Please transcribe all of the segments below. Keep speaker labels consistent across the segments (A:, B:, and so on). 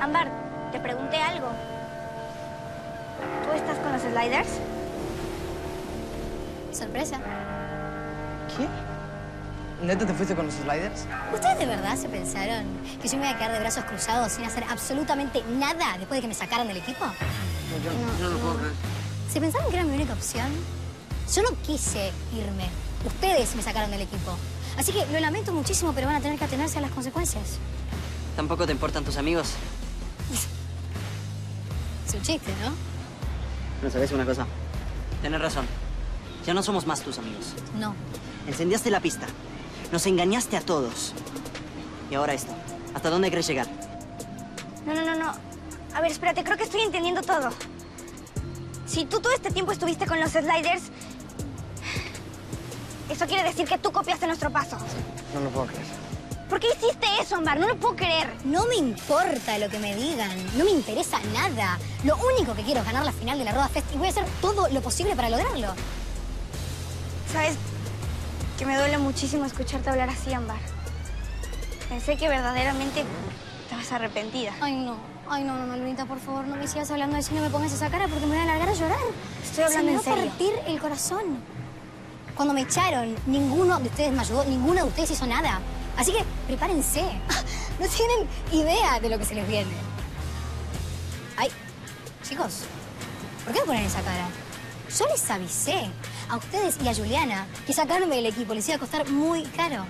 A: Ámbar, te pregunté algo. ¿Tú estás con los sliders?
B: Sorpresa.
C: ¿Qué? ¿Neta te fuiste con los sliders?
B: ¿Ustedes de verdad se pensaron que yo me iba a quedar de brazos cruzados sin hacer absolutamente nada después de que me sacaran del equipo?
C: No, yo no, lo puedo creer.
B: ¿Se pensaron que era mi única opción? Yo no quise irme. Ustedes me sacaron del equipo. Así que lo lamento muchísimo, pero van a tener que atenerse a las consecuencias.
D: ¿Tampoco te importan tus amigos?
B: Es un chiste, ¿no?
D: No sabes una cosa. Tienes razón. Ya no somos más tus amigos.
B: No.
D: Encendiaste la pista. Nos engañaste a todos. Y ahora esto. ¿Hasta dónde crees llegar?
A: No, no, no, no. A ver, espérate, creo que estoy entendiendo todo. Si tú todo este tiempo estuviste con los sliders, eso quiere decir que tú copiaste nuestro paso.
C: No lo puedo creer.
A: ¿Por qué hiciste eso, Ambar? No lo puedo creer.
B: No me importa lo que me digan. No me interesa nada. Lo único que quiero es ganar la final de la Roda Fest y voy a hacer todo lo posible para lograrlo.
A: ¿Sabes? Que me duele muchísimo escucharte hablar así, Ambar. Pensé que verdaderamente estabas arrepentida.
B: Ay, no. Ay, no, no, Malvinita, por favor, no me sigas hablando así, no me pongas esa cara porque me voy a largar a llorar.
A: Estoy hablando
B: Se me
A: en serio.
B: partir el corazón. Cuando me echaron, ninguno de ustedes me ayudó, ninguno de ustedes hizo nada. Así que prepárense. No tienen idea de lo que se les viene. Ay, chicos, ¿por qué me ponen esa cara? Yo les avisé a ustedes y a Juliana que sacarme del equipo les iba a costar muy caro.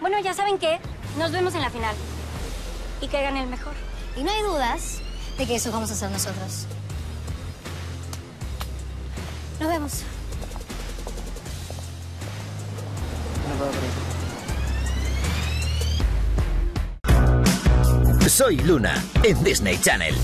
A: Bueno, ya saben qué. Nos vemos en la final. Y que gane el mejor.
B: Y no hay dudas de que eso vamos a hacer nosotros. Nos vemos.
E: Soy Luna en Disney Channel.